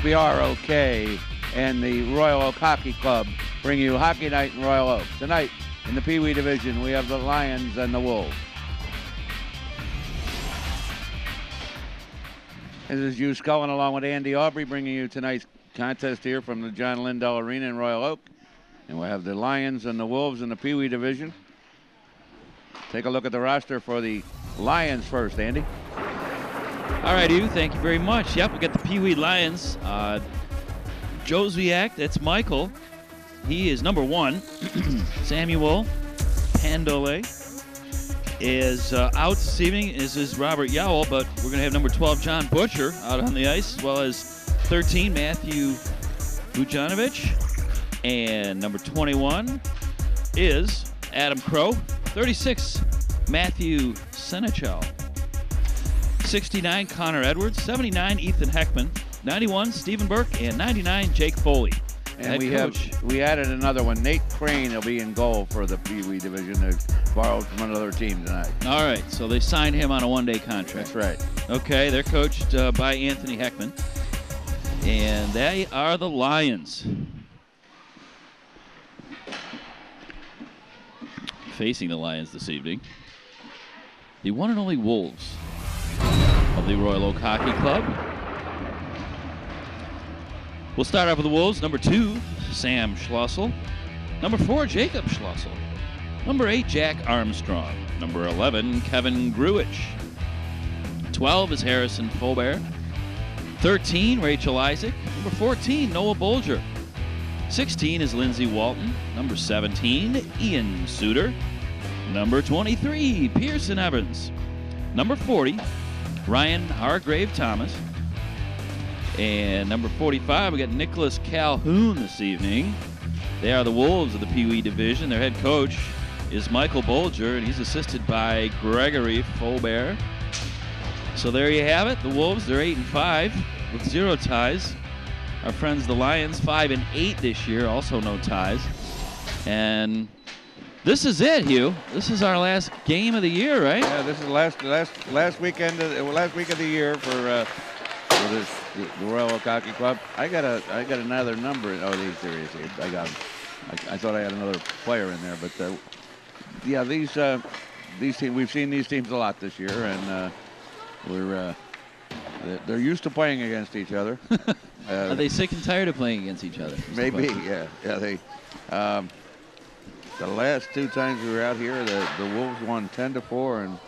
WROK and the Royal Oak Hockey Club bring you Hockey Night in Royal Oak. Tonight, in the Pee Wee Division, we have the Lions and the Wolves. This is Hugh Scullin along with Andy Aubrey bringing you tonight's contest here from the John Lindell Arena in Royal Oak. And we'll have the Lions and the Wolves in the Pee Wee Division. Take a look at the roster for the Lions first, Andy. All right, you. thank you very much. Yep, we got the Pee Wee Lions. Uh, Jozwiak, that's Michael. He is number one. Samuel Pandole is uh, out this evening, as is Robert Yowell, but we're going to have number 12, John Butcher, out on the ice, as well as 13, Matthew Vujanovic. And number 21 is Adam Crow. 36, Matthew Senechel. 69, Connor Edwards. 79, Ethan Heckman. 91, Stephen Burke. And 99, Jake Foley. And we coach. have we added another one. Nate Crane will be in goal for the Pee Wee division. They borrowed from another team tonight. All right, so they signed him on a one-day contract. That's right. Okay, they're coached uh, by Anthony Heckman. And they are the Lions. Facing the Lions this evening, the one and only Wolves of the Royal Oak Hockey Club. We'll start off with the Wolves. Number two, Sam Schlossel. Number four, Jacob Schlossel. Number eight, Jack Armstrong. Number 11, Kevin Gruich. 12 is Harrison Folbert. 13, Rachel Isaac. Number 14, Noah Bolger. 16 is Lindsey Walton. Number 17, Ian Suter. Number 23, Pearson Evans. Number 40, Ryan Hargrave Thomas. And number 45, we got Nicholas Calhoun this evening. They are the Wolves of the Pee Wee division. Their head coach is Michael Bolger, and he's assisted by Gregory Folbert. So there you have it. The Wolves, they're eight and five with zero ties. Our friends the Lions, five and eight this year, also no ties. And this is it, Hugh. This is our last game of the year, right? Yeah, this is the last last last weekend of, uh, last week of the year for uh, for this the Royal Oak Hockey Club. I got a I got another number. Oh, these he. I got. I, I thought I had another player in there, but uh, yeah, these uh, these teams we've seen these teams a lot this year, and uh, we're uh, they're- they're used to playing against each other. Uh, Are they sick and tired of playing against each other? Maybe, yeah, yeah. They, um, the last two times we were out here, the, the Wolves won ten to four and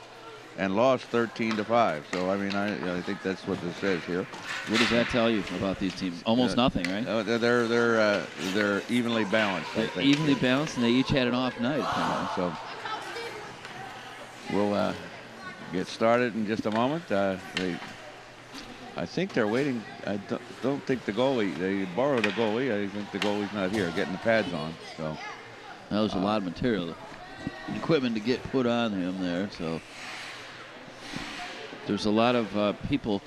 and lost thirteen to five. So I mean, I I think that's what this says here. What does that tell you about these teams? Almost Uh, nothing, right? Uh, they're they're they're, uh, they're evenly balanced. They're think. evenly balanced, and they each had an off night. So we'll uh, get started in just a moment. Uh, they, I think they're waiting. I don't, don't think the goalie. They borrowed a goalie. I think the goalie's not here, getting the pads on. So. That was a lot of material, equipment to get put on him there. So there's a lot of uh, people.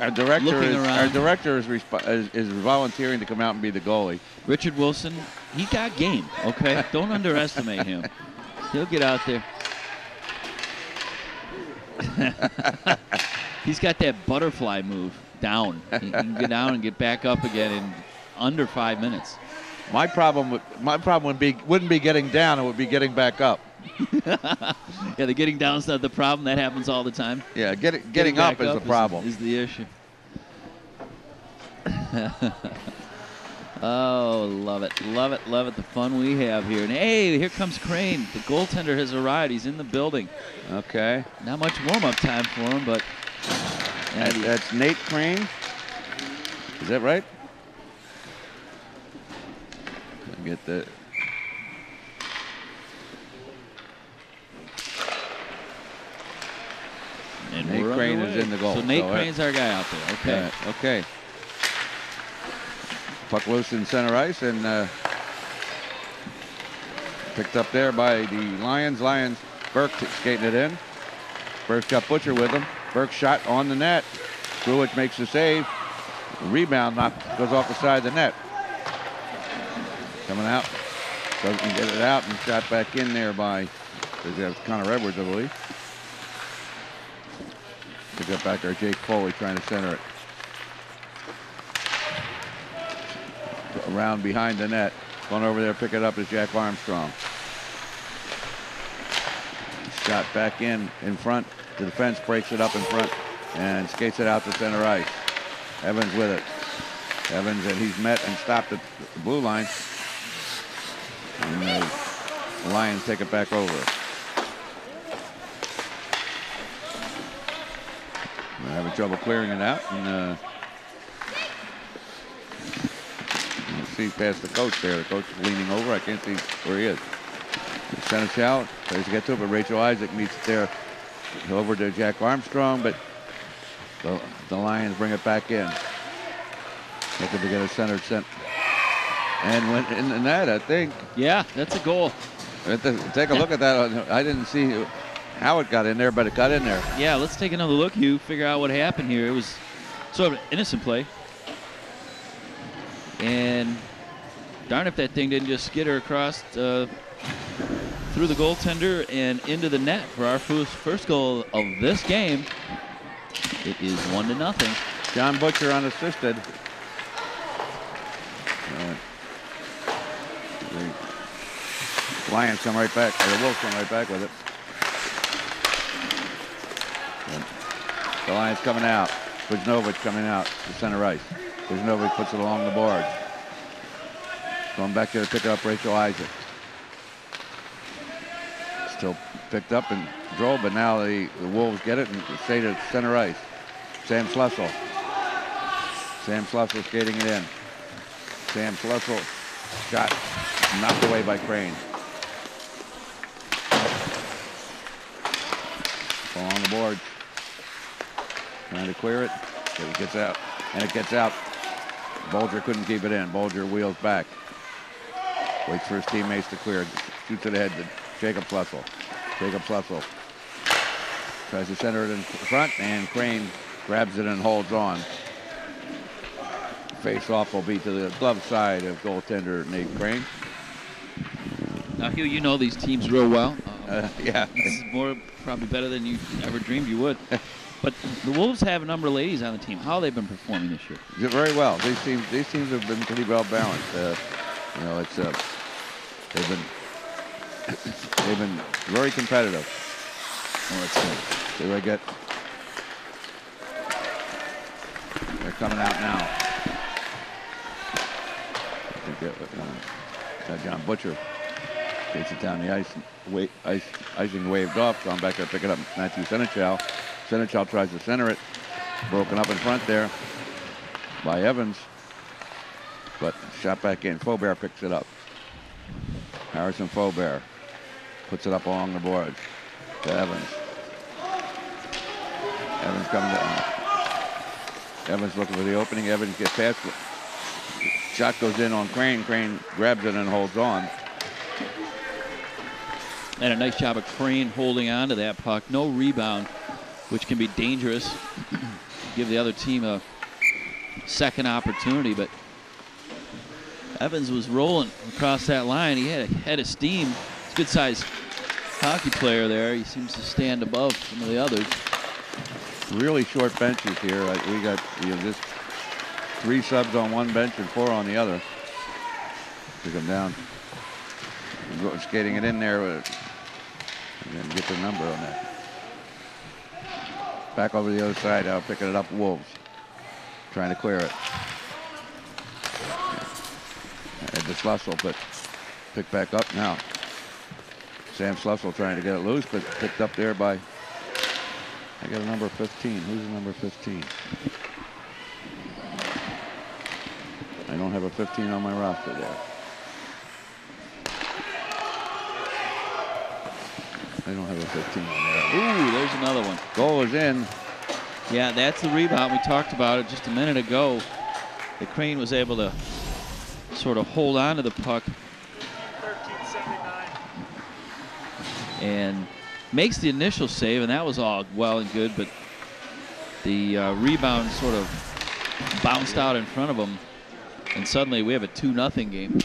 Our director is our director is, is is volunteering to come out and be the goalie. Richard Wilson, he got game. Okay, don't underestimate him. He'll get out there. He's got that butterfly move down. He can get down and get back up again in under five minutes. My problem would my problem would be wouldn't be getting down. It would be getting back up. Yeah, the getting down down's not the problem. That happens all the time. Yeah, getting getting, up back is the problem. Is, the issue. oh, love it, love it, love it. The fun we have here. And hey, here comes Crane. The goaltender has arrived. He's in the building. okay, Not much warm-up time for him, but That- and that's Nate Crane. Is that right? Get the. and Nate Crane is in the goal. So Nate So, uh, Crane's our guy out there. Okay. Uh, okay. Puck loose in center ice and uh, picked up there by the Lions. Lions. Burke skating it in. Burke's got Butcher with him. Burke shot on the net. Gruich makes the save. Rebound knock goes off the side of the net. Coming out. Doesn't get it out and shot back in there by Connor Edwards, I believe. Pick up back there, Jake Foley trying to center it. around behind the net. Going over there, pick it up is Jack Armstrong. Shot back in, in front. The defense breaks it up in front and skates it out to center ice. Evans with it. Evans, and he's met and stopped at the blue line. The Lions take it back over. They're having trouble clearing it out. And uh, see past the coach there. The coach is leaning over. I can't see where he is. Seneschal tries to get to it, but Rachel Isaac meets it there over to Jack Armstrong, but the, the Lions bring it back in. Looking to get a center sent. And went in the net, I think. Yeah, that's a goal. Take a look at that. I didn't see how it got in there, but it got in there. Yeah, let's take another look, Hugh. Figure out what happened here. It was sort of an innocent play. And darn if that thing didn't just skid her across uh, through the goaltender and into the net for our first, first goal of this game. It is one to nothing. John Butcher unassisted. Lions come right back, or the Wolves come right back with it. The Lions coming out. Kuznovich coming out to center ice. Kuznovich puts it along the board. Going back there to pick up Rachel Isaac. Still picked up and drove, but now the, the Wolves get it and stay to center ice. Sam Schlussel. Sam Schlussel skating it in. Sam Schlussel shot knocked away by Crane. Along the board. Trying to clear it. It gets out. And it gets out. Bolger couldn't keep it in. Bolger wheels back. Waits for his teammates to clear. Shoots it ahead to Jacob Schlussel. Jacob Schlussel tries to center it in front, and Crane grabs it and holds on. Face off will be to the glove side of goaltender Nate Crane. Now, Hugh, you know these teams real well. Uh, yeah. This is more probably better than you ever dreamed you would. but the Wolves have a number of ladies on the team. How they've they been performing this year? Yeah, Very well. These teams, these teams have been pretty well balanced. Uh, you know, it's uh, they've been they've been very competitive. Well, let's see. See what I get. They're coming out now. I think that, uh, John Butcher takes it down the ice. Wait, ice icing waved off. Gone back there, pick it up. Matthew Seneschal. Seneschal tries to center it. Broken up in front there by Evans. But shot back in. Faubert picks it up. Harrison Faubert puts it up along the boards to Evans. Evans coming down. Evans looking for the opening. Evans gets past it. Shot goes in on Crane. Crane grabs it and holds on. And a nice job of Crane holding on to that puck. No rebound, which can be dangerous. Give the other team a second opportunity, but Evans was rolling across that line. He had a head of steam. He's a good sized hockey player there. He seems to stand above some of the others. Really short benches here. Uh, We got you know, just three subs on one bench and four on the other. To come down. Skating it in there. uh, And get the number on that. Back over the other side now, picking it up Wolves. Trying to clear it. And to Schlussel, but picked back up now. Sam Schlussel trying to get it loose, but picked up there by I got a number 15. Who's the number 15? I don't have a 15 on my roster there. I don't have a 15 on there. Ooh, there's another one. Goal is in. Yeah, that's the rebound. We talked about it just a minute ago. The Crane was able to sort of hold on to the puck 1379. and makes the initial save, and that was all well and good, but the uh, rebound sort of bounced out in front of him, and suddenly we have a 2 nothing game.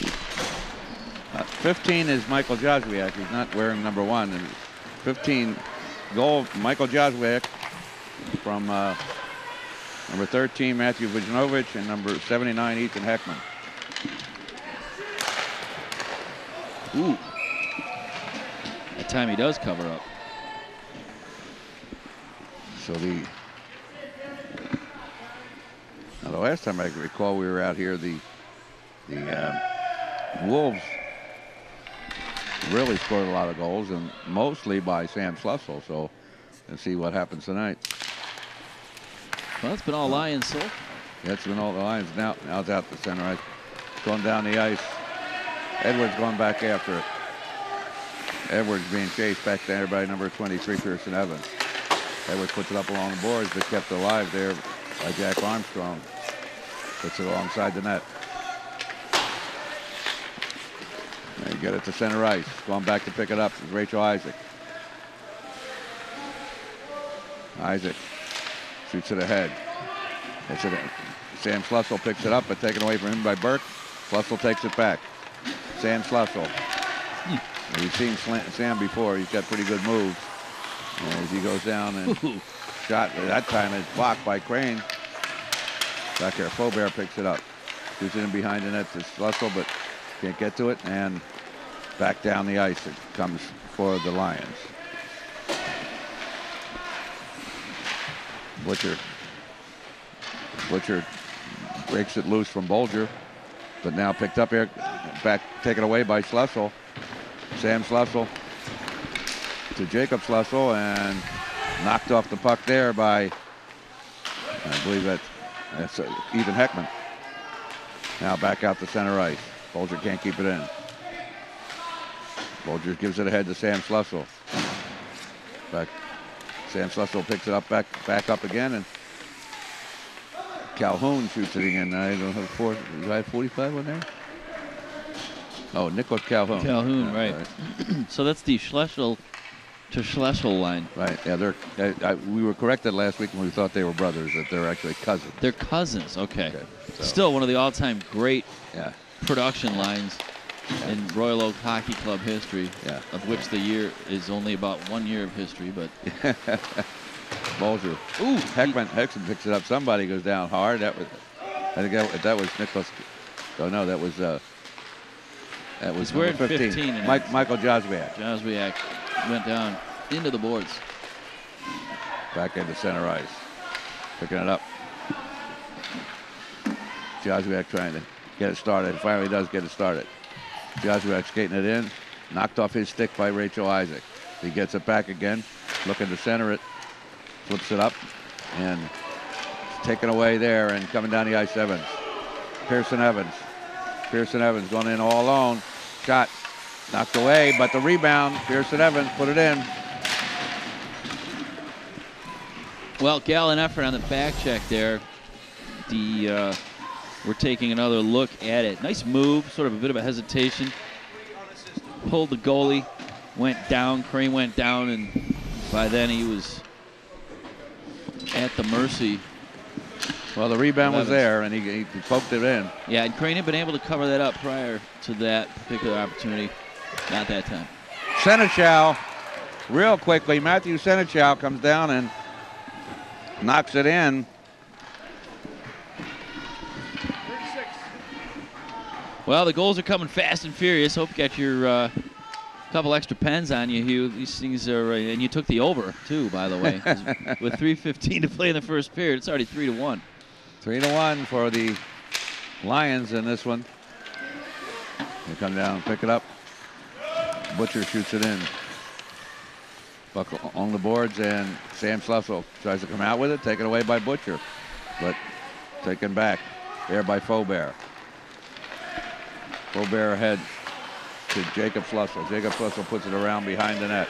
Uh, 15 is Michael Jozwiak. He's not wearing number one. And 15 goal, Michael Jozwiak from uh, number 13, Matthew Vujnovic, and number 79, Ethan Heckman. Ooh. That time he does cover up. So the now the last time I recall we were out here, the the uh, Wolves really scored a lot of goals, and mostly by Sam Schlussel. So, let's see what happens tonight. Well, it's been all Lions so far. That's been all the lines. Now, now it's out the center ice. Going down the ice. Edwards going back after it. Edwards being chased back there by number 23, Pearson Evans. Edwards puts it up along the boards, but kept alive there by Jack Armstrong. Puts it alongside the net. They get it to center ice. Going back to pick it up is Rachel Isaac. Isaac shoots it ahead. It's a, Sam Schlussel picks it up, but taken away from him by Burke. Schlussel takes it back. Sam Schlussel. Hmm. We've seen Sam before. He's got pretty good moves. As he goes down and Ooh. shot, that time it's blocked by Crane. Back there, Faubert picks it up. Shoots it in behind the net to Schlussel, but can't get to it. And back down the ice it comes for the Lions. Butcher. Butcher breaks it loose from Bolger, but now picked up here, back taken away by Schlussel. Sam Schlussel to Jacob Schlussel and knocked off the puck there by, I believe that, that's uh, Ethan Heckman. Now back out to center ice. Bolger can't keep it in. Bolger gives it ahead to Sam Schlussel. Back, Sam Schlussel picks it up back back up again and Calhoun shoots it again. I don't have four. Do I have 45 on there? Oh, Nicholas Calhoun. Calhoun, Yeah, right. so that's the Schleschel to Schleschel line. Right. Yeah, they're. I, I, we were corrected last week when we thought they were brothers. That they're actually cousins. They're cousins. Okay. Okay, so- Still one of the all-time great Yeah. production lines in Royal Oak Hockey Club history, Yeah. of which the year is only about one year of history. But Bolger. ooh, Heckman. Heckman picks it up. Somebody goes down hard. That was. I think that, that was Nicholas. Oh no, that was. Uh, that was wearing 15. 15 Mike. Michael Joswiak. Joswiak went down into the boards. Back into center ice. Picking it up. Joswiak trying to get it started. Finally does get it started. Joswiak skating it in. Knocked off his stick by Rachel Isaac. He gets it back again. Looking to center it. Flips it up. And taken away there and coming down the ice Evans. Pearson Evans. Pearson Evans going in all alone. Shot knocked away, but the rebound, Pearson Evans put it in. Well, gallant effort on the back check there. The uh, we're taking another look at it. Nice move, sort of a bit of a hesitation. Pulled the goalie, went down. Crane went down, and by then he was at the mercy. Well, the rebound was there, and he, he poked it in. Yeah, and Crane had been able to cover that up prior to that particular opportunity. Not that time. Seneschal, real quickly, Matthew Seneschal comes down and knocks it in. Well, the goals are coming fast and furious. Hope you got your uh, couple extra pens on you, Hugh. These things are, uh, and you took the over too, by the way, With 3:15 to play in the first period, it's already three to one. Three to one for the Lions in this one. They come down pick it up. Butcher shoots it in. Buck on the boards, and Sam Schlussel tries to come out with it, taken away by Butcher, but taken back there by Faubert. Faubert ahead to Jacob Schlussel. Jacob Schlussel puts it around behind the net.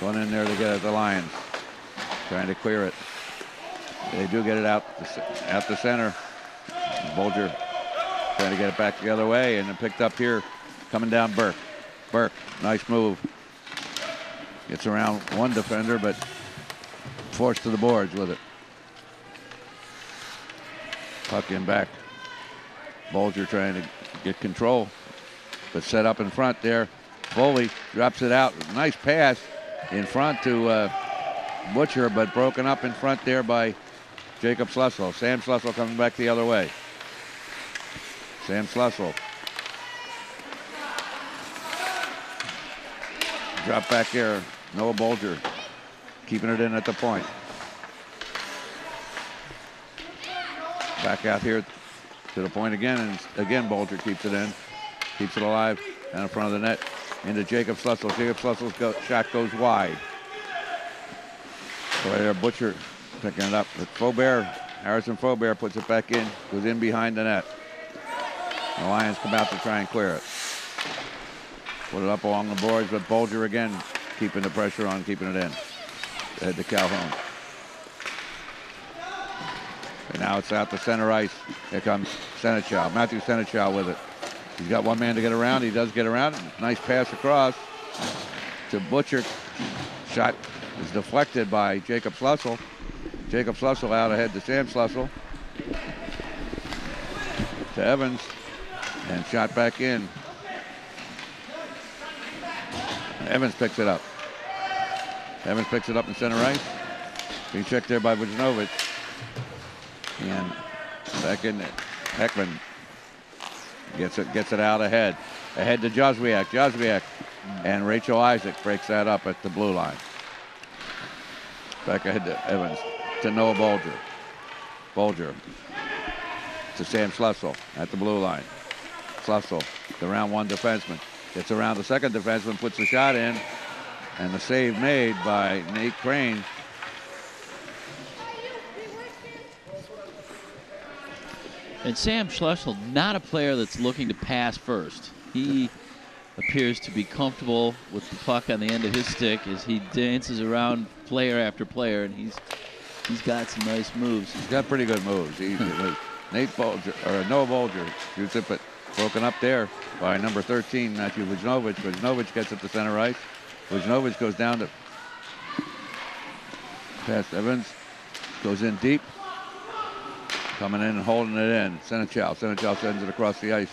Going in there to get at the Lions. Trying to clear it. They do get it out the, the center. Bolger trying to get it back the other way, and then picked up here, coming down Burke. Burke, nice move. Gets around one defender, but forced to the boards with it. Puck in back. Bolger trying to get control, but set up in front there. Foley drops it out. Nice pass in front to uh, Butcher, but broken up in front there by Jacob Schlussel. Sam Schlussel coming back the other way. Sam Schlussel. Drop back there. Noah Bolger keeping it in at the point. Back out here to the point again, and again Bolger keeps it in, keeps it alive, and in front of the net into Jacob Schlussel. Jacob Schlussel's go, shot goes wide. Right there, Butcher picking it up. But Faubert, Harrison Faubert puts it back in, goes in behind the net. The Lions come out to try and clear it. Put it up along the boards, but Bolger again keeping the pressure on, keeping it in. Head to Calhoun. And now it's out to center ice. Here comes Seneschal. Matthew Seneschal with it. He's got one man to get around. He does get around. Nice pass across to Butcher. Shot is deflected by Jacob Schlussel. Jacob Schlussel out ahead to Sam Schlussel. To Evans. And shot back in. Evans picks it up. Evans picks it up in center ice. Being checked there by Vujnovic. And back in there. Heckman gets it gets it out ahead. Ahead to Joswiak. Joswiak and Rachel Isaac breaks that up at the blue line. Back ahead to Evans. To Noah Bolger. Bolger. To Sam Schlussel at the blue line. Schlussel, the round one defenseman. Gets around the second defenseman, puts the shot in, and the save made by Nate Crane. And Sam Schlussel, not a player that's looking to pass first. He appears to be comfortable with the puck on the end of his stick as he dances around player after player, and he's he's got some nice moves. He's got pretty good moves. He, Nate Bolger, or Noah Bolger, shoots it, but broken up there by number 13, Matthew Vujnovic. Vujnovic gets it to center ice. Vujnovic goes down to past Evans, goes in deep, coming in and holding it in. Seneschal. Seneschal sends it across the ice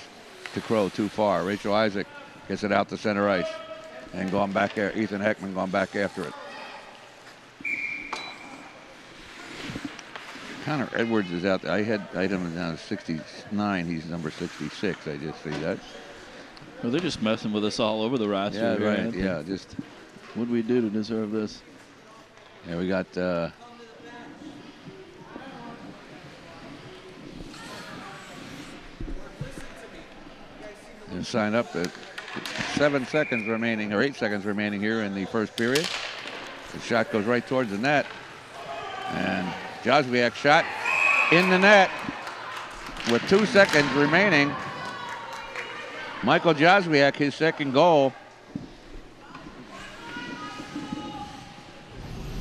to Crow, too far. Rachel Isaac gets it out to center ice. And going back there, Ethan Heckman going back after it. Connor Edwards is out there. I had item down to 69. He's number 66. I just see that. Well, they're just messing with us all over the roster. Yeah, right. Yeah, just What do we do to deserve this? yeah. We got. Uh, sign up at seven seconds remaining or eight seconds remaining here in the first period. The shot goes right towards the net, and Joswiak shot in the net with two seconds remaining. Michael Joswiak, his second goal.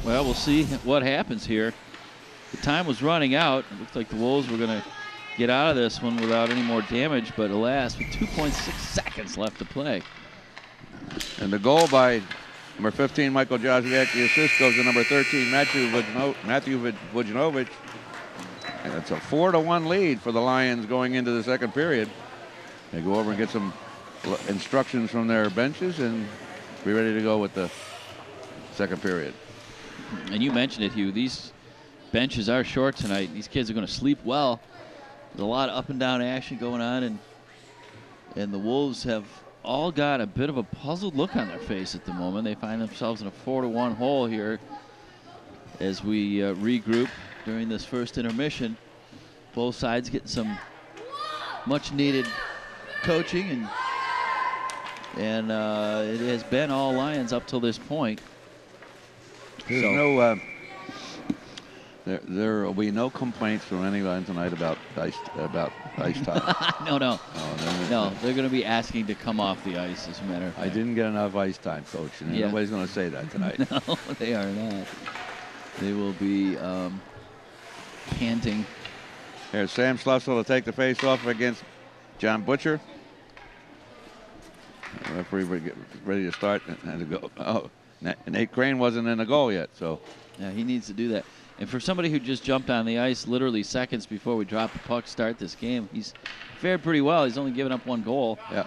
Well, we'll see what happens here. The time was running out. It looked like the Wolves were going to get out of this one without any more damage, but alas, with 2.6 seconds left to play. And the goal by number 15, Michael Joswiak. The assist goes to number 13, Matthew, Vujno- Matthew Vuj- Vujnovic. And it's a four to one lead for the Lions going into the second period. They go over and get some instructions from their benches and be ready to go with the second period. And you mentioned it, Hugh. These benches are short tonight. These kids are going to sleep well. There's a lot of up and down action going on, and and the Wolves have all got a bit of a puzzled look on their face at the moment. They find themselves in a four to one hole here as we uh, regroup during this first intermission. Both sides getting some much needed coaching, and and uh, it has been all Lions up till this point. There's So- no. Uh, there, there will be no complaints from anyone tonight about ice about ice time. no, no. Oh, No, they're going to be asking to come off the ice, as a matter of fact, I didn't get enough ice time, coach, and Yeah. nobody's going to say that tonight. No, they are not. They will be um, panting. Here's Sam Schlussel to take the face off against John Butcher. The referee ready to start and to go. Oh, Nate Crane wasn't in the goal yet, so Yeah, he needs to do that. And for somebody who just jumped on the ice literally seconds before we dropped the puck, start this game, he's fared pretty well. He's only given up one goal, yeah.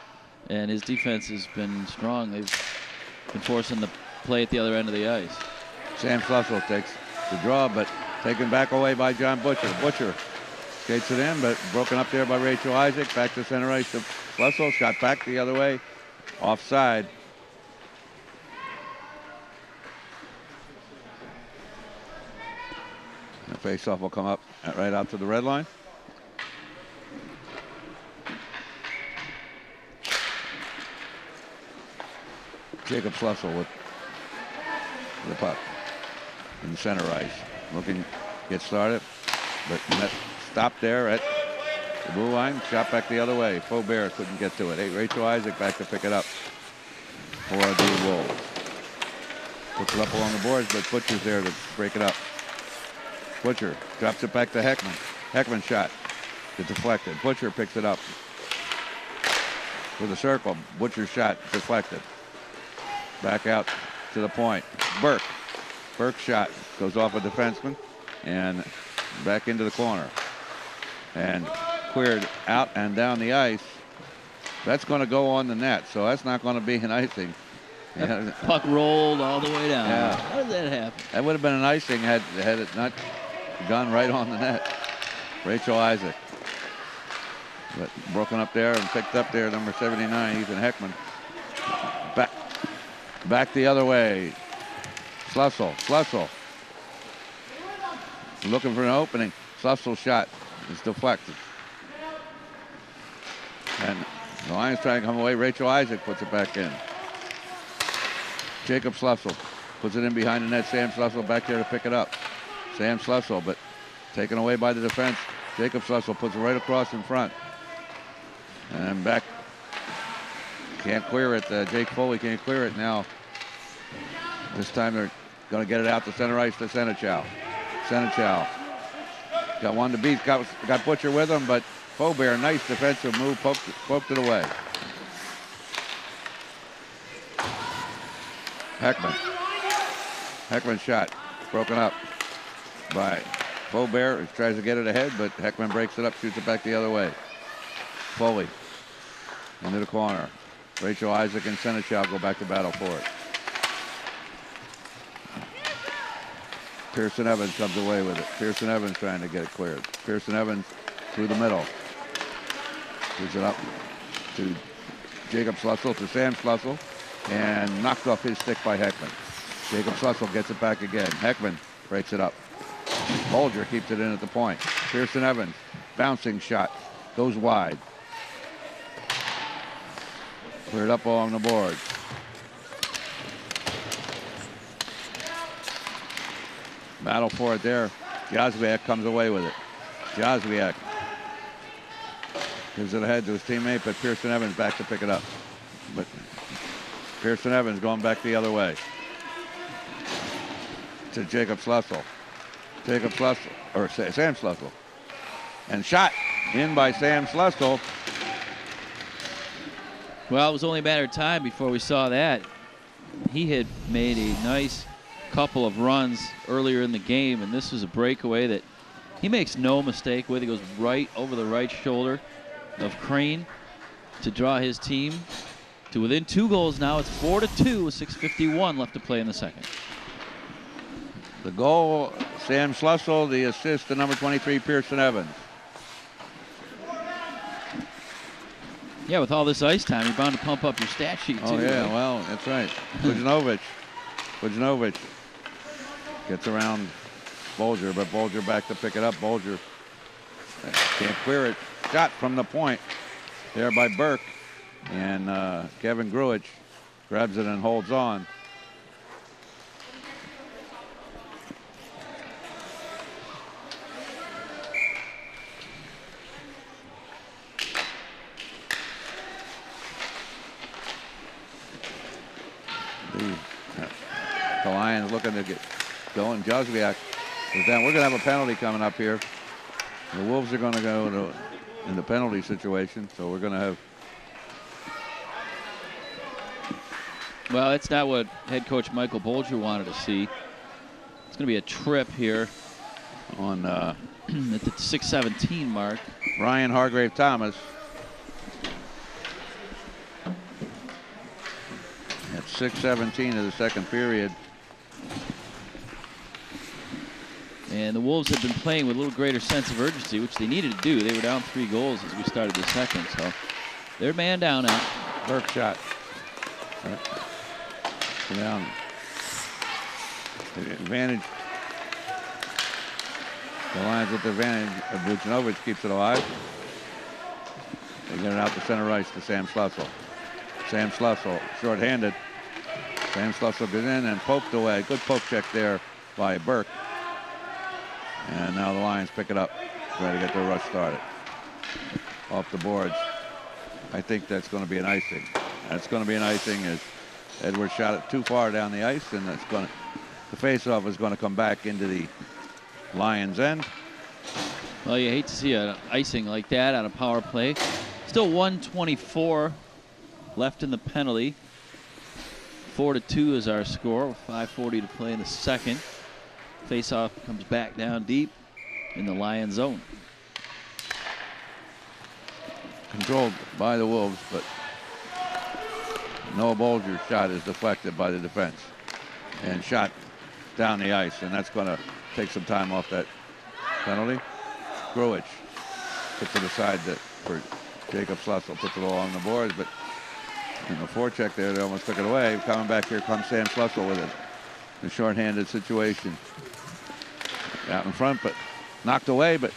and his defense has been strong. They've been forcing the play at the other end of the ice. Sam Schlussel takes the draw, but taken back away by John Butcher. Butcher skates it in, but broken up there by Rachel Isaac. Back to center ice to Schlussel. Shot back the other way, offside. The face-off will come up right out to the red line. Jacob Schlussel with the puck in the center ice. Looking, get started, but stopped there at the blue line. Shot back the other way. Faubert couldn't get to it. Hey, Rachel Isaac back to pick it up for the Wolves. Puts it up along the boards, but Butcher's there to break it up. Butcher drops it back to Heckman. Heckman shot. It's deflected. Butcher picks it up. With a circle. Butcher shot deflected. Back out to the point. Burke. Burke shot goes off a defenseman and back into the corner. And cleared out and down the ice. That's going to go on the net, so that's not going to be an icing. Yeah. Puck rolled all the way down. Yeah. How did that happen? That would have been an icing had had it not gone right on the net. Rachel Isaac. But broken up there and picked up there, number 79, Ethan Heckman. Back, back the other way. Schlussel, Schlussel. Looking for an opening. Schlussel shot is deflected. And the Lions trying to come away. Rachel Isaac puts it back in. Jacob Schlussel puts it in behind the net. Sam Schlussel back there to pick it up. Sam Schlussel, but taken away by the defense. Jacob Schlussel puts it right across in front. And back. Can't clear it. Uh, Jake Foley can't clear it now. This time they're going to get it out to center ice to Senechow. Senechow got one to beat. Got, got Butcher with him, but Faubert, nice defensive move, poked, poked it away. Heckman. Heckman shot. Broken up by Faubert. Tries to get it ahead, but Heckman breaks it up, shoots it back the other way. Foley into the corner. Rachel Isaac and Senechow go back to battle for it. Pearson Evans comes away with it. Pearson Evans trying to get it cleared. Pearson Evans through the middle. Gives it up to Jacob Schlussel, to Sam Schlussel, and knocked off his stick by Heckman. Jacob Schlussel gets it back again. Heckman breaks it up. Bolger keeps it in at the point. Pearson Evans, bouncing shot, goes wide. Cleared up along the board. Battle for it there. Jazwiak comes away with it. Jazwiak gives it ahead to his teammate, but Pearson Evans back to pick it up. But Pearson Evans going back the other way. To Jacob Schlussel. Jacob Schlussel, or Sam Schlussel. And shot in by Sam Schlussel. Well, it was only a matter of time before we saw that. He had made a nice couple of runs earlier in the game, and this was a breakaway that he makes no mistake with. He goes right over the right shoulder of Crane to draw his team to within two goals now. It's four to two with 6:51 left to play in the second. The goal, Sam Schlussel. The assist to number 23, Pearson Evans. Yeah, with all this ice time, you're bound to pump up your stat sheet too. Oh yeah, right? well, that's right. Bujanovic. Bujanovic gets around Bolger, but Bolger back to pick it up. Bolger can't clear it. Shot from the point there by Burke. And uh, Kevin Gruich grabs it and holds on. The, the Lions looking to get going. Josviak is down. We're going to have a penalty coming up here. The Wolves are going to go to, in the penalty situation, so we're going to have Well, that's not what head coach Michael Bolger wanted to see. It's going to be a trip here on uh, at the 6:17 mark. Ryan Hargrave Thomas. At 6:17 of the second period. And the Wolves have been playing with a little greater sense of urgency, which they needed to do. They were down three goals as we started the second, so they're man down now. Burke shot. Right. Down. Advantage. The Lions with the advantage. of Vucinovic keeps it alive. They get it out to center ice to Sam Schlussel. Sam Schlussel, short-handed. Sam Schlussel goes in and poked away. Good poke check there by Burke. And now the Lions pick it up. Try to get their rush started. Off the boards. I think that's going to be an icing. That's going to be an icing as Edwards shot it too far down the ice, and that's going to, the faceoff is going to come back into the Lions' end. Well, you hate to see an icing like that on a power play. Still 124 left in the penalty. Four to two is our score. 5:40 to play in the second. Faceoff comes back down deep in the Lion zone. Controlled by the Wolves, but Noah Bolger's shot is deflected by the defense and shot down the ice, and that's going to take some time off that penalty. Gruich puts it aside that for Jacob Schlussel, puts it all on the boards, but in the forecheck there, they almost took it away. Coming back here comes Sam Schlussel with it. The shorthanded situation. Out in front, but knocked away, but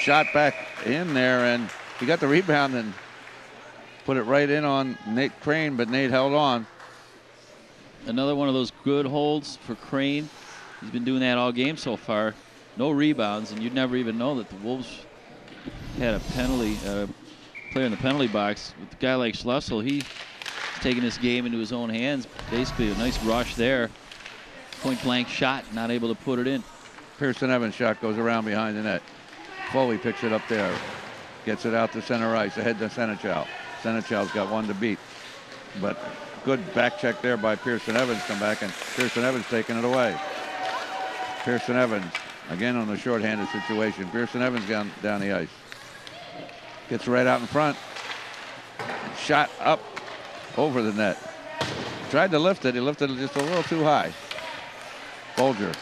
shot back in there, and he got the rebound and put it right in on Nate Crane, but Nate held on. Another one of those good holds for Crane. He's been doing that all game so far. No rebounds, and you'd never even know that the Wolves had a penalty, uh, player in the penalty box. With a guy like Schlussel, he's taking this game into his own hands. Basically, a nice rush there. Point blank shot, not able to put it in. Pearson Evans shot goes around behind the net. Foley picks it up there. Gets it out to center ice, ahead to Senechow. Senechow's got one to beat. But good back check there by Pearson Evans. Come back and Pearson Evans taking it away. Pearson Evans again on the shorthanded situation. Pearson Evans down down the ice. Gets right out in front. Shot up over the net. Tried to lift it. He lifted it just a little too high. Bolger.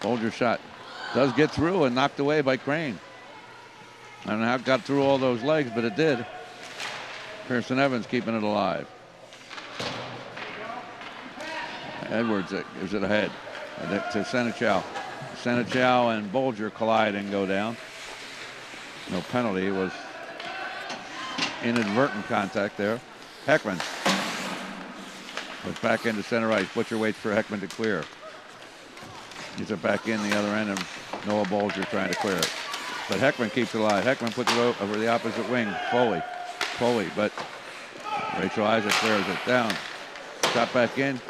Bolger shot. Does get through and knocked away by Crane. I don't know how it got through all those legs, but it did. Pearson Evans keeping it alive. Edwards uh, gives it ahead to Senechow. Senechow and Bolger collide and go down. No penalty. It was inadvertent contact there. Heckman was back into center ice. Butcher waits for Heckman to clear. He's it back in the other end, and Noah Bolger trying to clear it. But Heckman keeps it alive. Heckman puts it over the opposite wing. Foley. Foley, but Rachel Isaac clears it down. Shot back in.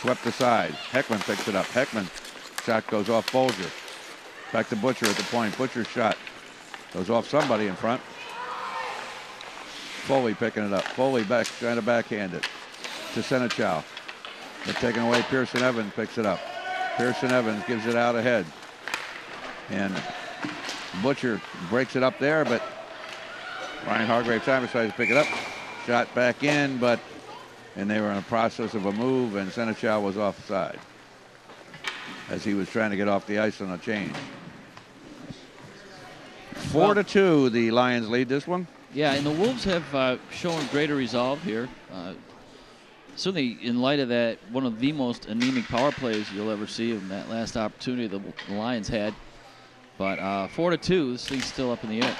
Swept aside. Heckman picks it up. Heckman shot goes off Bolger. Back to Butcher at the point. Butcher's shot goes off somebody in front. Foley picking it up. Foley back trying to backhand it to Senechow. They're taking away Pearson Evans picks it up. Pearson Evans gives it out ahead. And Butcher breaks it up there, but Ryan Hargrave time decides to pick it up. Shot back in, but and they were in the process of a move, and Senechow was offside as he was trying to get off the ice on a change. Four Well- to two, the Lions lead this one. Yeah, and the Wolves have uh, shown greater resolve here. Uh, certainly, in light of that, one of the most anemic power plays you'll ever see in that last opportunity the, Lions had. But uh, four to two, this thing's still up in the air.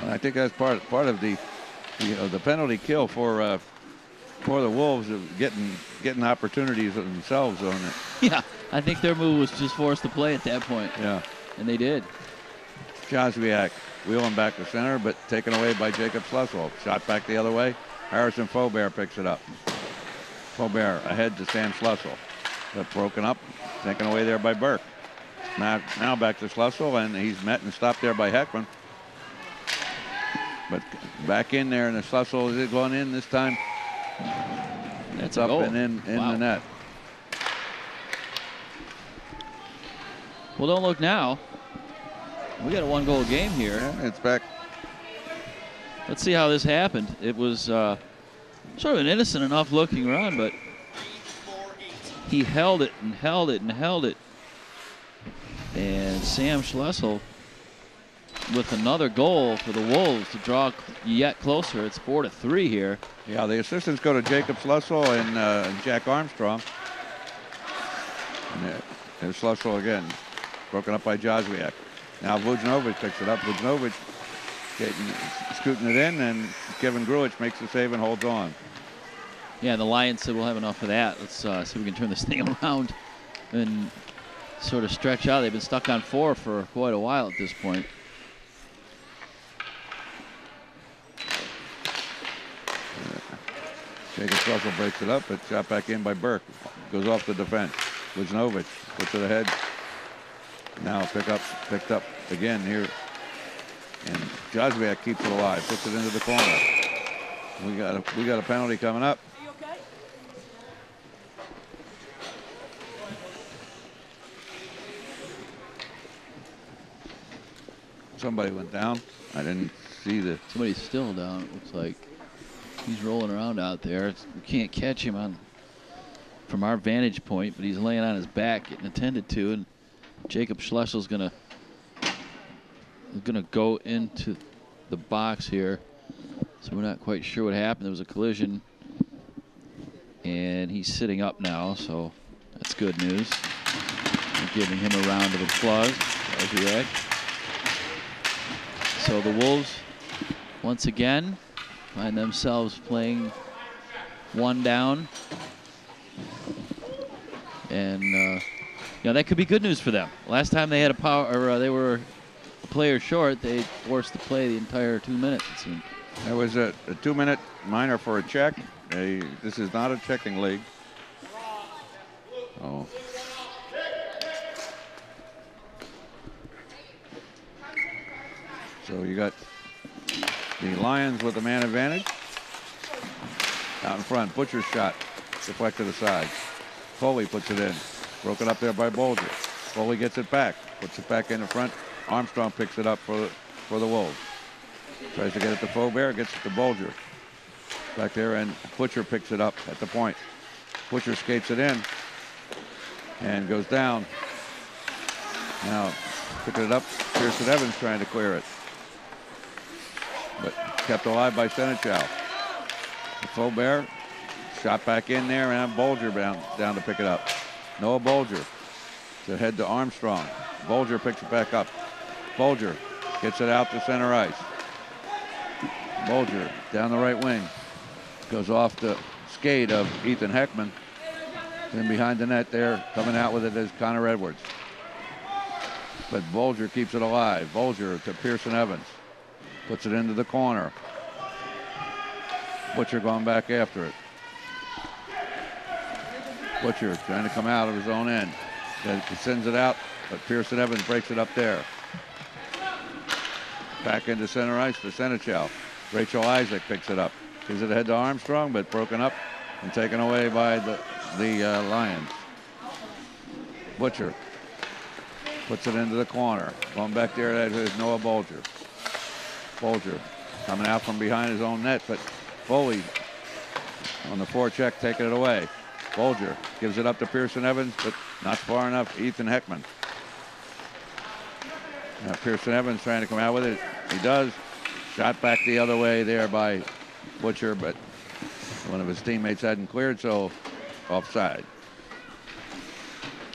And I think that's part part of the you know, the penalty kill for uh, for the Wolves of getting getting opportunities themselves on it. Yeah, I think their move was just forced to play at that point, Yeah. and they did. Josviak wheeling back to center, but taken away by Jacob Schlussel. Shot back the other way. Harrison Faubert picks it up. Faubert ahead to Sam Schlussel. But broken up, taken away there by Burke. Now, now back to Schlussel, and he's met and stopped there by Heckman. But back in there, and the Schlussel is going in this time. That's It's up goal. and in, in Wow. the net. Well, don't look now. We got a one-goal game here. Yeah, it's back. Let's see how this happened. It was uh, sort of an innocent enough looking run, but he held it and held it and held it. And Sam Schlussel with another goal for the Wolves to draw yet closer. It's four to three here. Yeah, the assistants go to Jacob Schlussel and uh, Jack Armstrong. And there- there's Schlussel again. broken up by Jozwiak. Now Vujnovic picks it up. Vujnovic getting, scooting it in, and Kevin Gruich makes the save and holds on. Yeah, the Lions said we'll have enough of that. Let's uh, see if we can turn this thing around and sort of stretch out. They've been stuck on four for quite a while at this point. Jacob Russell breaks it up, but shot back in by Burke. Goes off the defense. Vujnovic puts it ahead. Now pick up, picked up again here. And keeps it alive, puts it into the corner. We got a we got a penalty coming up. Somebody went down. I didn't see the. Somebody's still down. It looks like he's rolling around out there. It's, we can't catch him on from our vantage point, but he's laying on his back, getting attended to, and Jacob Schlussel's gonna gonna go into the box here. So we're not quite sure what happened. There was a collision, and he's sitting up now, so that's good news. We're giving him a round of applause. So the Wolves, once again, find themselves playing one down. And uh, you know that could be good news for them. Last time they had a power, or uh, they were player short, they forced to play the entire two minutes. It seemed. There was a, a two-minute minor for a check. A, this is not a checking league. Oh. So you got the Lions with the man advantage. Out in front, Butcher's shot deflected aside. Foley puts it in. Broken up there by Bolger. Foley gets it back, puts it back in the front. Armstrong picks it up for for the Wolves. Tries to get it to Faubert, gets it to Bolger. Back there, and Butcher picks it up at the point. Butcher skates it in and goes down. Now, picking it up, Pearson Evans trying to clear it. But kept alive by Senechow. Faubert shot back in there, and Bolger down, down to pick it up. Noah Bolger to head to Armstrong. Bolger picks it back up. Bolger gets it out to center ice. Bolger down the right wing. Goes off the skate of Ethan Heckman. Then behind the net there, coming out with it is Connor Edwards. But Bolger keeps it alive. Bolger to Pearson Evans. Puts it into the corner. Butcher going back after it. Butcher trying to come out of his own end. He sends it out, but Pearson Evans breaks it up there. Back into center ice for Senechow. Rachel Isaac picks it up. Gives it ahead to Armstrong, but broken up and taken away by the, the uh, Lions. Butcher puts it into the corner. Going back there, that is Noah Bolger. Bolger coming out from behind his own net, but Foley on the forecheck taking it away. Bolger gives it up to Pearson Evans, but not far enough. Ethan Heckman. Now Pearson Evans trying to come out with it. He does. Shot back the other way there by Butcher, but one of his teammates hadn't cleared, so offside.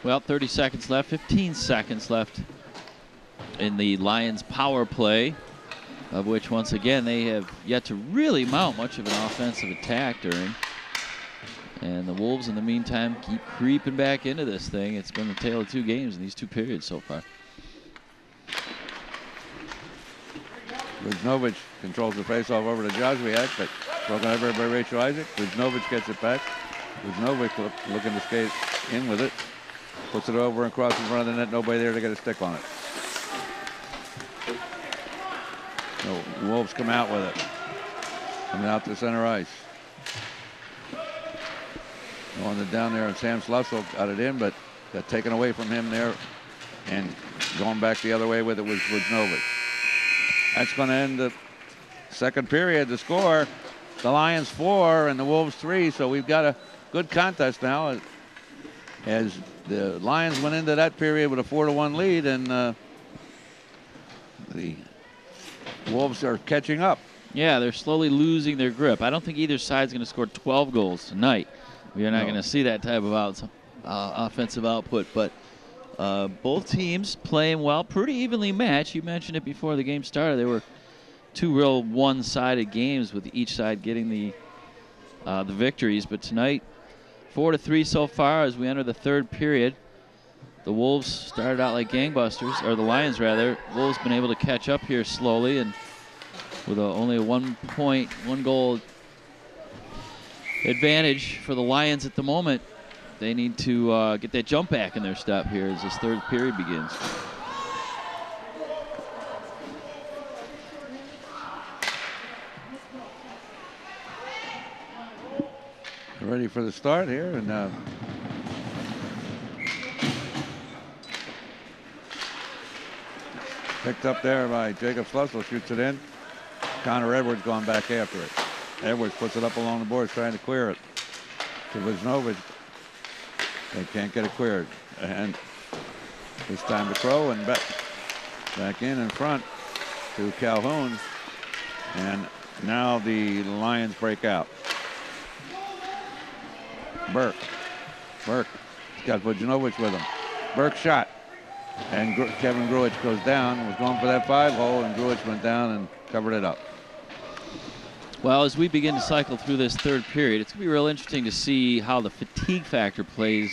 Well, 30 seconds left, 15 seconds left in the Lions power play, of which once again they have yet to really mount much of an offensive attack during. And the Wolves, in the meantime, keep creeping back into this thing. It's been a tale of two games in these two periods so far. Vujnovic controls the faceoff over to Jozwiak, but broken over by Rachel Isaac. Vujnovic gets it back. Vujnovic look, looking to skate in with it. Puts it over and crosses in front of the net. Nobody there to get a stick on it. So Wolves come out with it. Coming out to center ice. Going to down there, and Sam Schlussel got it in, but got taken away from him there. And going back the other way with it was Vujnovic. That's going to end the second period. The score, the Lions four and the Wolves three. So we've got a good contest now as the Lions went into that period with a four to one lead and uh, the Wolves are catching up. Yeah, they're slowly losing their grip. I don't think either side's going to score 12 goals tonight. We are not No. going to see that type of out, uh, offensive output, but Uh, both teams playing well, pretty evenly matched. You mentioned it before the game started. They were two real one-sided games with each side getting the uh, the victories. But tonight, four to three so far as we enter the third period. The Wolves started out like gangbusters, or the Lions rather. Wolves been able to catch up here slowly, and with a, only a one point, one goal advantage for the Lions at the moment. They need to uh, get that jump back in their step here as this third period begins. Ready for the start here, and uh, picked up there by Jacob Schlussel, shoots it in. Connor Edwards going back after it. Edwards puts it up along the boards, trying to clear it to Vujnovic. They can't get it cleared, and it's time to throw and back back in in front to Calhoun, and now the Lions break out. Burke. Burke. He's got Vujnovic with him. Burke shot. And Gr Kevin Gruich goes down. Was going for that five hole, and Gruich went down and covered it up. Well, as we begin to cycle through this third period, it's going to be real interesting to see how the fatigue factor plays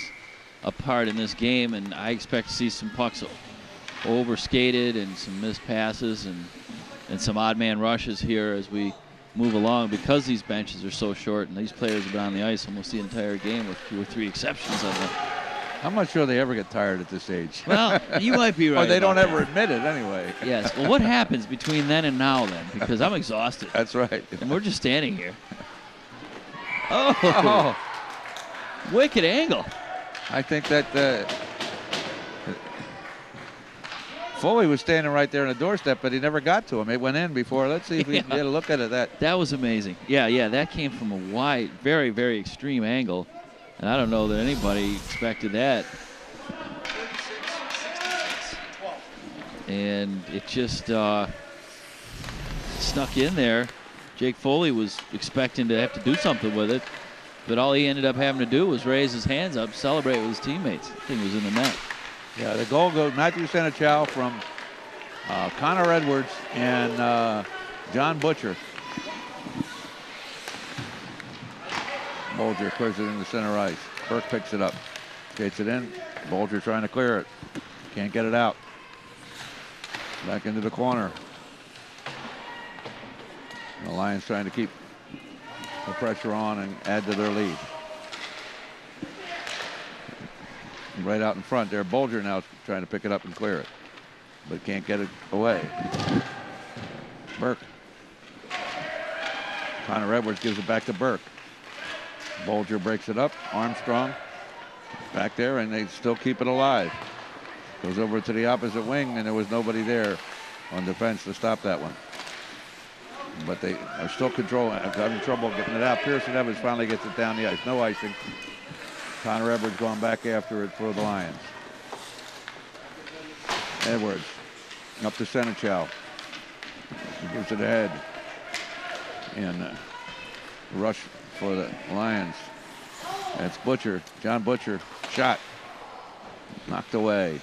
a part in this game. And I expect to see some pucks overskated and some missed passes and, and some odd man rushes here as we move along because these benches are so short and these players have been on the ice almost the entire game with two or three exceptions of them. I'm not sure they ever get tired at this age. Well, you might be right. or they don't about ever admit it anyway. Yes. Well, what happens between then and now then? Because I'm exhausted. That's right. And we're just standing here. Oh, Oh, wicked angle. I think that uh, Foley was standing right there on the doorstep, but he never got to him. It went in before. Let's see if we can get a look at it. That That was amazing. Yeah, yeah, that came from a wide, very, very extreme angle. And I don't know that anybody expected that. And it just uh, snuck in there. Jake Foley was expecting to have to do something with it. But all he ended up having to do was raise his hands up, celebrate with his teammates. The thing was in the net. Yeah, the goal goes Matthew Senechow from uh, Connor Edwards and uh, John Butcher. Bolger clears it in the center ice. Burke picks it up, skates it in. Bolger trying to clear it. Can't get it out. Back into the corner. The Lions trying to keep the pressure on and add to their lead. right out in front there. Bolger now trying to pick it up and clear it, but can't get it away. Burke. Connor Edwards gives it back to Burke. Bolger breaks it up. Armstrong back there, and they still keep it alive. Goes over to the opposite wing, and there was nobody there on defense to stop that one. But they are still controlling, having trouble getting it out. Pearson Evans finally gets it down the ice. No icing. Connor Edwards going back after it for the Lions. Edwards up to Senechow. He gives it ahead. And uh, rush for the Lions. That's Butcher. John Butcher. Shot. Knocked away.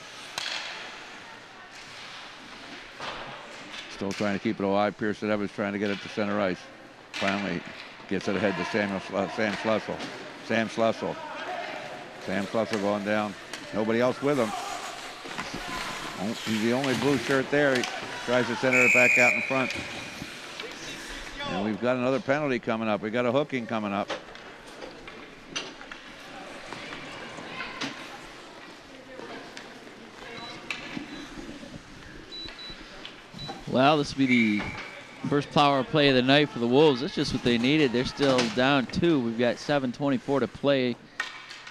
Still trying to keep it alive. Pearson Evans trying to get it to center ice. Finally gets it ahead to Samuel, uh, Sam Schlussel. Sam Schlussel. Sam Schlussel going down. Nobody else with him. He's the only blue shirt there. He tries to center it back out in front. And we've got another penalty coming up. We got a hooking coming up. Well, this will be the first power play of the night for the Wolves. That's just what they needed. They're still down two. We've got 7:24 to play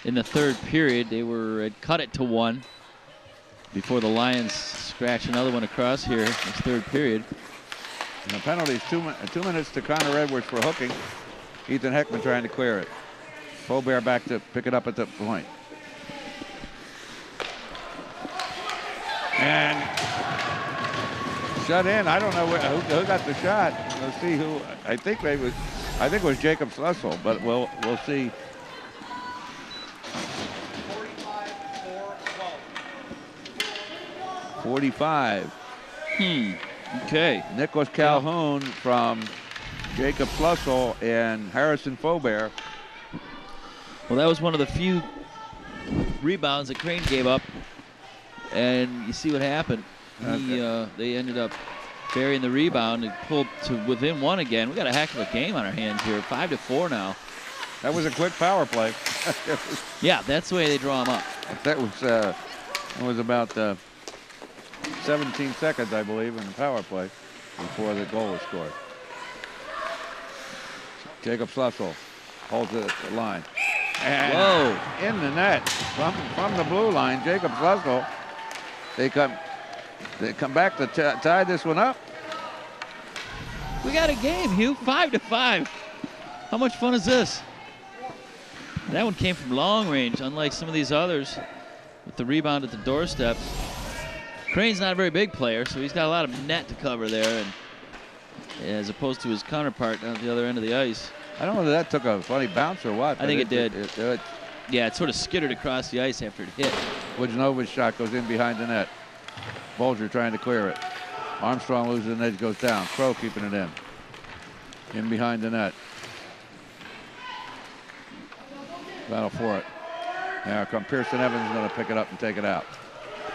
in the third period. They were cut it to one before the Lions scratch another one across here. This third period. And the penalty is two, mi- two minutes to Connor Edwards for hooking. Ethan Heckman trying to clear it. Colbert back to pick it up at the point. And shut in. I don't know where, who, who got the shot. Let's see who. I think maybe it was. I think it was Jacob Schlussel, but we'll we'll see. 45. Hmm. Okay. Nicholas Calhoun from Jacob Schlussel and Harrison Faubert. Well, that was one of the few rebounds that Crane gave up, and you see what happened. He, uh, they ended up burying the rebound and pulled to within one again. We got a heck of a game on our hands here, five to four now. That was a quick power play. Yeah, that's the way they draw them up. that was uh, was about uh, 17 seconds, I believe, in the power play before the goal was scored. Jacob Schlussel holds it at the line. And Whoa. in the net from from the blue line, Jacob Schlussel. They come they come back to tie this one up. We got a game, Hugh. Five to five. How much fun is this? That one came from long range, unlike some of these others with the rebound at the doorstep. Crane's not a very big player, so he's got a lot of net to cover there, and as opposed to his counterpart down at the other end of the ice. I don't know if that took a funny bounce or what. I think but it did. It, it, Yeah, it sort of skittered across the ice after it hit. Vujnovic's shot goes in behind the net. Bolger trying to clear it. Armstrong loses the net, goes down. Crow keeping it in. In behind the net. Battle for it. Now come Pearson Evans going to pick it up and take it out.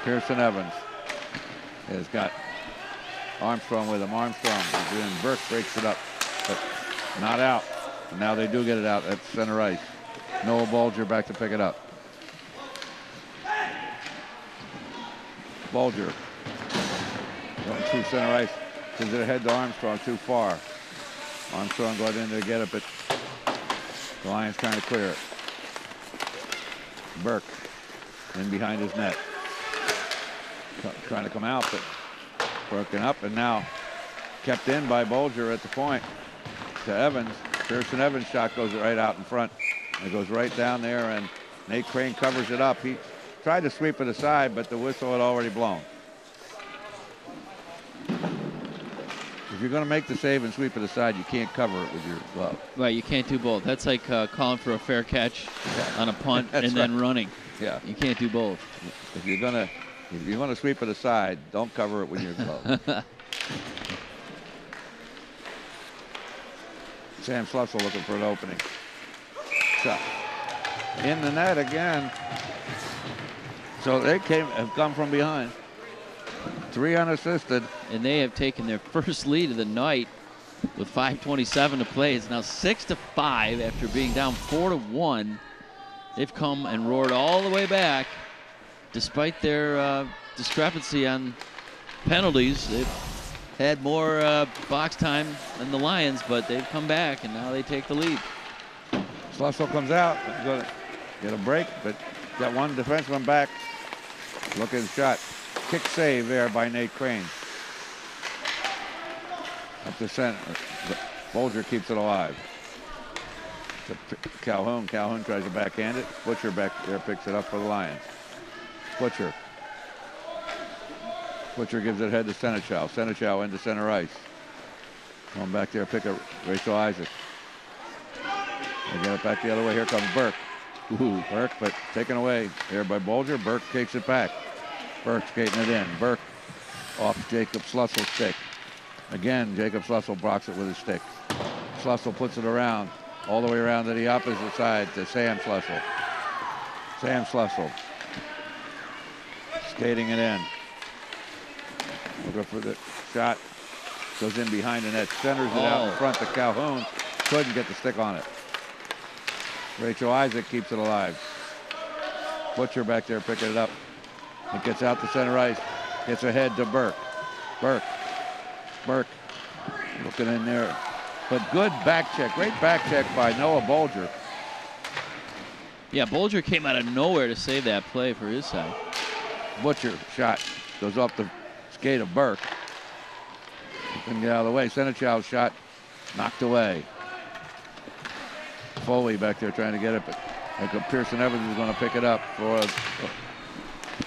Pearson Evans has got Armstrong with him. Armstrong is in. Burke breaks it up, but not out. Now they do get it out at center ice. Noah Bolger back to pick it up. Bolger going through center ice. Sends it ahead to Armstrong too far. Armstrong got in there to get it, but the Lions trying to clear it. Burke in behind his net. Trying to come out, but broken up and now kept in by Bolger at the point to Evans. Pearson Evans shot goes right out in front. It goes right down there and Nate Crane covers it up. He tried to sweep it aside, but the whistle had already blown. If you're going to make the save and sweep it aside, you can't cover it with your glove. Right, you can't do both. That's like uh, calling for a fair catch on a punt and then running. Yeah. You can't do both. If you're going to if you want to sweep it aside, don't cover it with your glove. Sam Schlussel looking for an opening. Shot. In the net again. So they came have come from behind. Three unassisted. and they have taken their first lead of the night with 5:27 to play. It's now six to five after being down four to one. They've come and roared all the way back, despite their uh, discrepancy on penalties. They've had more uh, box time than the Lions, but they've come back and now they take the lead. Schlussel comes out. To get a break, but got one defenseman back. Looking shot. Kick save there by Nate Crane. Up the center. Bolger keeps it alive. Calhoun. Calhoun tries to backhand it. Butcher back there picks it up for the Lions. Butcher. Butcher gives it head to Senechow. Senechow into center ice. Going back there, pick up Rachel Isaac. They get it back the other way. Here comes Burke. Ooh, Burke, but taken away there by Bolger. Burke takes it back. Burke skating it in. Burke off Jacob Schlussel's stick. Again, Jacob Schlussel blocks it with his stick. Schlussel puts it around, all the way around to the opposite side to Sam Schlussel. Sam Schlussel. Skating it in. go for the shot. Goes in behind the net. Centers it out in Oh. front to Calhoun. Couldn't get the stick on it. Rachel Isaac keeps it alive. Butcher back there picking it up. It gets out to center ice. Gets ahead to Burke. Burke. Burke looking in there. But good back check. Great back check by Noah Bolger. Yeah, Bolger came out of nowhere to save that play for his side. Butcher shot goes off the skate of Burke. Couldn't get out of the way. Senechow's shot knocked away. Foley back there trying to get it, but Pearson Evans is going to pick it up for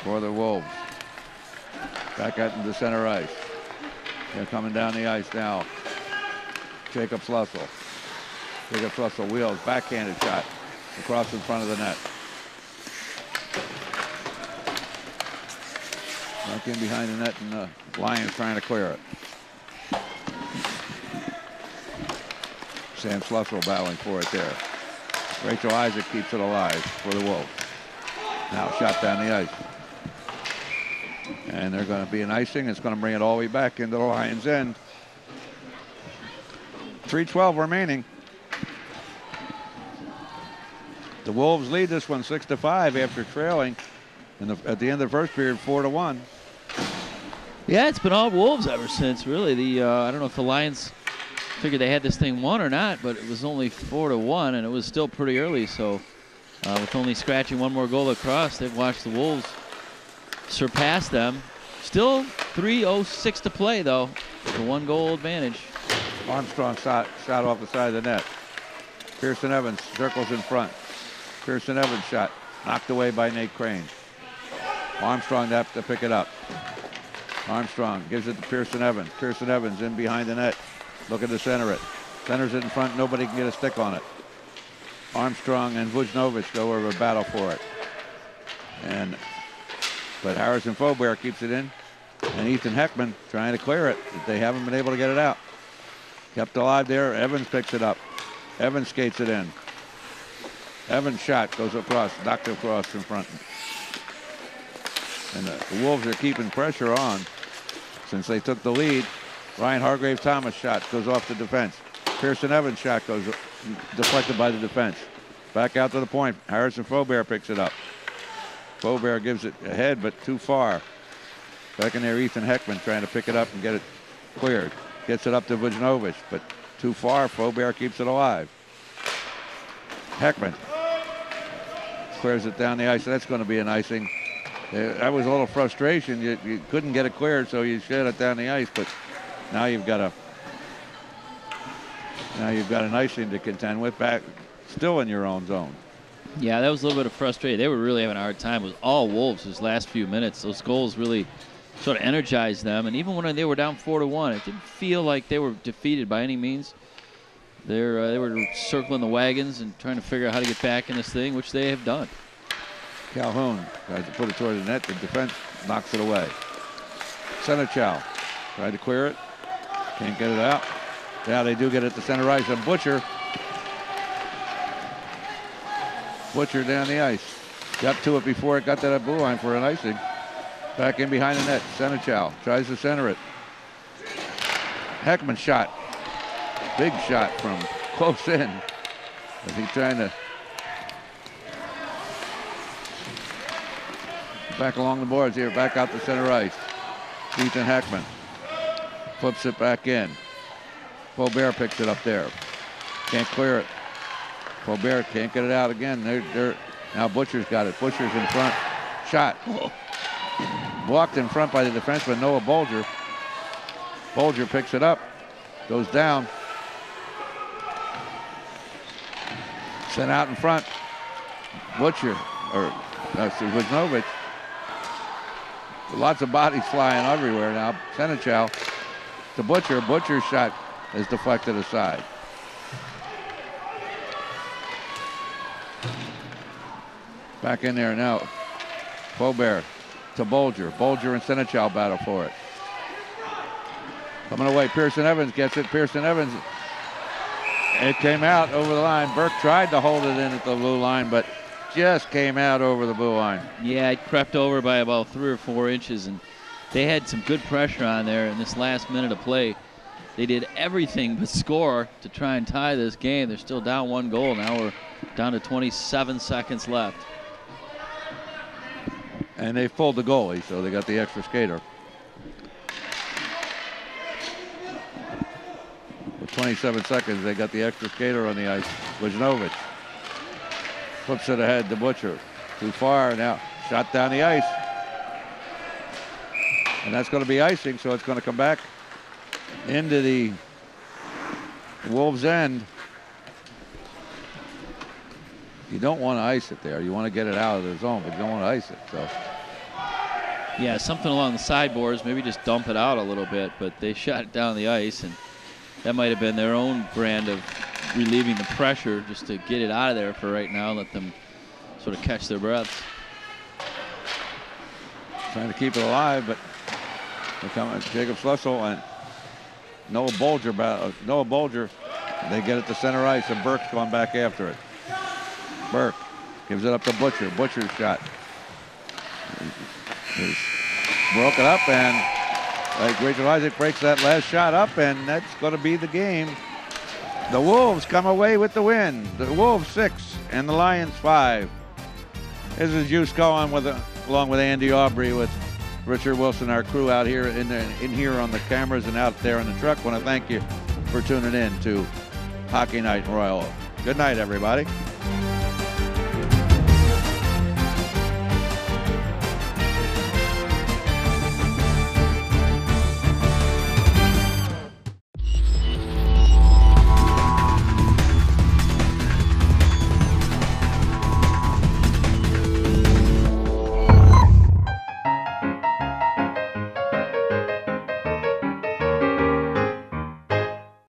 for the Wolves. Back out into center ice. They're coming down the ice now. Jacob Schlussel. Jacob Schlussel wheels, backhanded shot across in front of the net. Back in behind the net, and uh, the Lions trying to clear it. Sam Schlussel battling for it there. Rachel Isaac keeps it alive for the Wolves. Now shot down the ice. And they're going to be an icing. It's going to bring it all the way back into the Lions' end. 3.12 remaining. The Wolves lead this one 6 to 5 after trailing in the, at the end of the first period 4 to 1. Yeah, it's been all Wolves ever since, really. The uh, I don't know if the Lions figured they had this thing won or not, but it was only four to one, and it was still pretty early. So, uh, with only scratching one more goal across, they've watched the Wolves surpass them. Still 3:06 to play, though. The one goal advantage. Armstrong shot, shot off the side of the net. Pearson Evans circles in front. Pearson Evans shot knocked away by Nate Crane. Armstrong have to pick it up. Armstrong gives it to Pearson Evans. Pearson Evans in behind the net. Looking to center it. Centers it in front. Nobody can get a stick on it. Armstrong and Vujnovic go over a battle for it. And but Harrison Faubert keeps it in. And Ethan Heckman trying to clear it. They haven't been able to get it out. Kept alive there. Evans picks it up. Evans skates it in. Evans shot goes across, knocked across in front. And the, Wolves are keeping pressure on since they took the lead. Ryan Hargrave Thomas shot goes off the defense. Pearson Evans shot goes deflected by the defense. Back out to the point. Harrison Faubert picks it up. Faubert gives it ahead, but too far. Back in there, Ethan Heckman trying to pick it up and get it cleared. Gets it up to Vujnovic, but too far. Faubert keeps it alive. Heckman clears it down the ice. That's going to be an icing. Uh, that was a little frustration. You, you couldn't get it cleared, so you shed it down the ice. But now you've got a now you've got an icing to contend with. Back still in your own zone. Yeah, that was a little bit of frustration. They were really having a hard time. It was all Wolves those last few minutes. Those goals really sort of energized them. And even when they were down four to one, it didn't feel like they were defeated by any means. They're, uh, they were circling the wagons and trying to figure out how to get back in this thing, which they have done. Calhoun tries to put it toward the net. The defense knocks it away. Chow tried to clear it. Can't get it out. Now they do get it to center ice. And Butcher. Butcher down the ice. Got to it before it got to that blue line for an icing. Back in behind the net. Chow tries to center it. Heckman shot. Big shot from close in. Is he trying to back along the boards here, back out to center ice. Ethan Heckman flips it back in. Faubert picks it up there. Can't clear it. Faubert can't get it out again. They're, they're, now Butcher's got it. Butcher's in front. Shot. Blocked in front by the defenseman Noah Bolger. Bolger picks it up. Goes down. Sent out in front. Butcher, or uh, Vujnovic. Lots of bodies flying everywhere now. Senechow to Butcher. Butcher's shot is deflected aside. Back in there now. Faubert to Bolger. Bolger and Senechow battle for it. Coming away, Pearson Evans gets it. Pearson Evans. It came out over the line. Burke tried to hold it in at the blue line, but just came out over the blue line. Yeah, it crept over by about three or four inches, and they had some good pressure on there in this last minute of play. They did everything but score to try and tie this game. They're still down one goal. Now we're down to 27 seconds left. And they pulled the goalie, so they got the extra skater. With 27 seconds, they got the extra skater on the ice, Vujnovic. Flips it ahead to Butcher. Too far now. Shot down the ice. And that's going to be icing, so it's going to come back into the Wolves' end. You don't want to ice it there. You want to get it out of the zone, but you don't want to ice it. So. Yeah, something along the sideboards. Maybe just dump it out a little bit, but they shot it down the ice, and that might have been their own brand of relieving the pressure just to get it out of there for right now, let them sort of catch their breaths. trying to keep it alive, but they're coming. Jacob Schlussel and Noah Bolger. About, uh, Noah Bolger. They get it to center ice, and Burke's going back after it. Burke gives it up to Butcher. Butcher's shot. He's broken up, and like Rachel Isaac breaks that last shot up, and that's going to be the game. The Wolves come away with the win. The Wolves six and the Lions five. This is Hughes Cohen with along with Andy Aubrey with Richard Wilson, our crew out here in the, in here on the cameras and out there in the truck. Want to thank you for tuning in to Hockey Night Royal Good night, everybody.